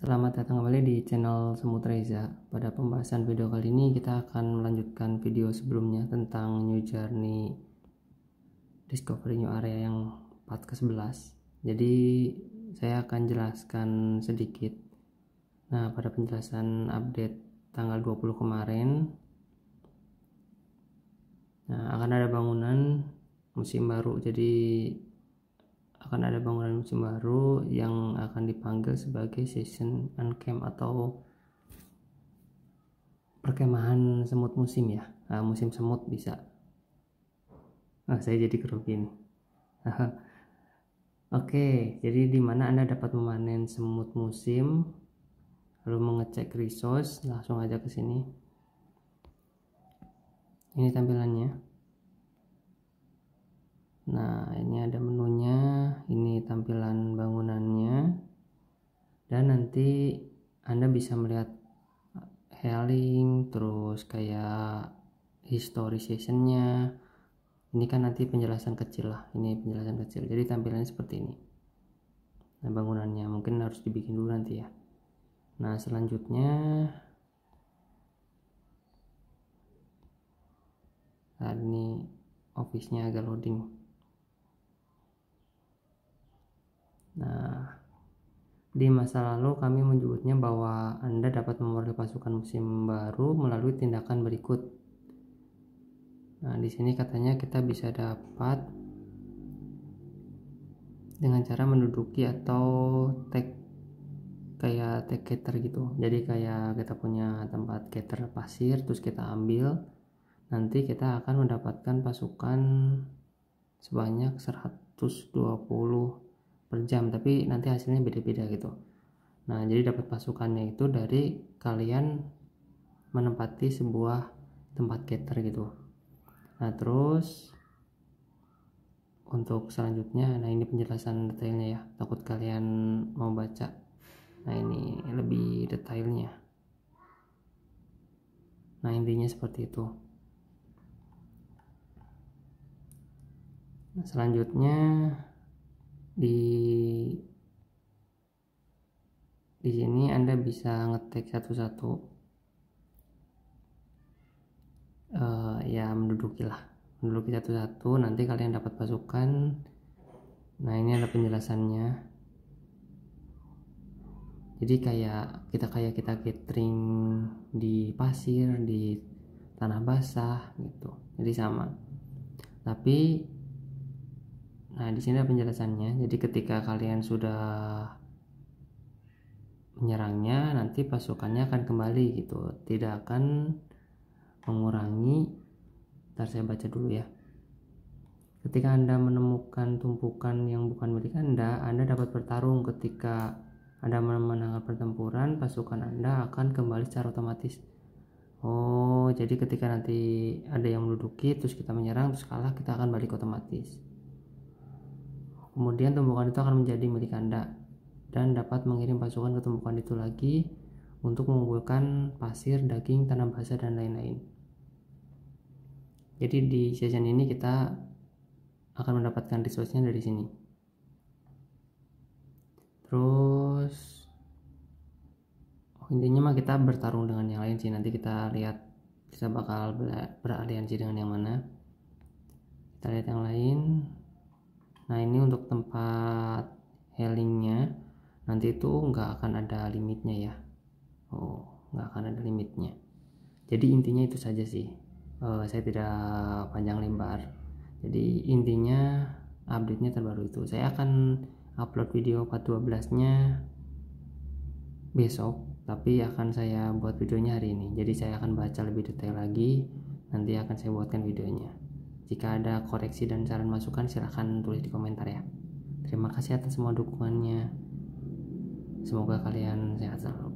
Selamat datang kembali di channel Semut Reza. Pada pembahasan video kali ini kita akan melanjutkan video sebelumnya tentang New Journey Discovery New Area yang part ke-11. Jadi saya akan jelaskan sedikit. Nah, pada penjelasan update tanggal 20 kemarin Nah, akan ada bangunan musim baru. Jadi akan ada bangunan musim baru yang akan dipanggil sebagai season and camp atau perkemahan semut musim ya. Nah, musim semut bisa. Nah, saya jadi grogi nih. Oke, jadi di mana Anda dapat memanen semut musim, lalu mengecek resource, langsung aja ke sini. Ini tampilannya. Nah, ini ada menunya, tampilan bangunannya. Dan nanti Anda bisa melihat hailing, terus kayak historizationnya. Ini kan nanti penjelasan kecil lah, ini penjelasan kecil. Jadi tampilannya seperti ini. Nah, bangunannya mungkin harus dibikin dulu nanti ya. Nah, selanjutnya Nah, ini office-nya agak loading. Nah, di masa lalu kami menyebutnya bahwa Anda dapat memperoleh pasukan musim baru melalui tindakan berikut. Nah, di sini katanya kita bisa dapat dengan cara menduduki atau tag kayak tag cater gitu. Jadi kayak kita punya tempat cater pasir terus kita ambil nanti kita akan mendapatkan pasukan sebanyak 120 per jam tapi nanti hasilnya beda-beda gitu. Nah jadi dapat pasukannya itu dari kalian menempati sebuah tempat cater gitu. Nah terus untuk selanjutnya nah ini penjelasan detailnya ya. Takut kalian mau baca. Nah ini lebih detailnya. Nah intinya seperti itu. Nah, selanjutnya di di sini Anda bisa ngetik satu-satu. Uh, ya menduduki lah menduduki satu-satu nanti kalian dapat pasukan. Nah ini ada penjelasannya. Jadi kayak kita kayak kita catering di pasir di tanah basah gitu. Jadi sama. Tapi Nah, di sini ada penjelasannya. Jadi ketika kalian sudah menyerangnya, nanti pasukannya akan kembali gitu. Tidak akan mengurangi. Ntar saya baca dulu ya. Ketika Anda menemukan tumpukan yang bukan milik Anda, Anda dapat bertarung ketika Anda memenangkan pertempuran, pasukan Anda akan kembali secara otomatis. Oh, jadi ketika nanti ada yang menduduki, terus kita menyerang, terus kalah, kita akan balik otomatis. Kemudian tumpukan itu akan menjadi milik Anda dan dapat mengirim pasukan ke tumpukan itu lagi untuk mengumpulkan pasir, daging, tanah basah, dan lain-lain. Jadi di season ini kita akan mendapatkan resource-nya dari sini. Terus oh, intinya mah kita bertarung dengan yang lain sih. Nanti kita lihat kita bakal beraliansi dengan yang mana. Kita lihat yang lain nah ini untuk tempat healingnya nanti itu nggak akan ada limitnya ya. Oh nggak akan ada limitnya. Jadi intinya itu saja sih. Uh, saya tidak panjang lebar. Jadi intinya update nya terbaru itu. Saya akan upload video part 12 nya besok tapi akan saya buat videonya hari ini. Jadi saya akan baca lebih detail lagi. Nanti akan saya buatkan videonya jika ada koreksi dan saran masukan silahkan tulis di komentar ya. Terima kasih atas semua dukungannya. Semoga kalian sehat selalu.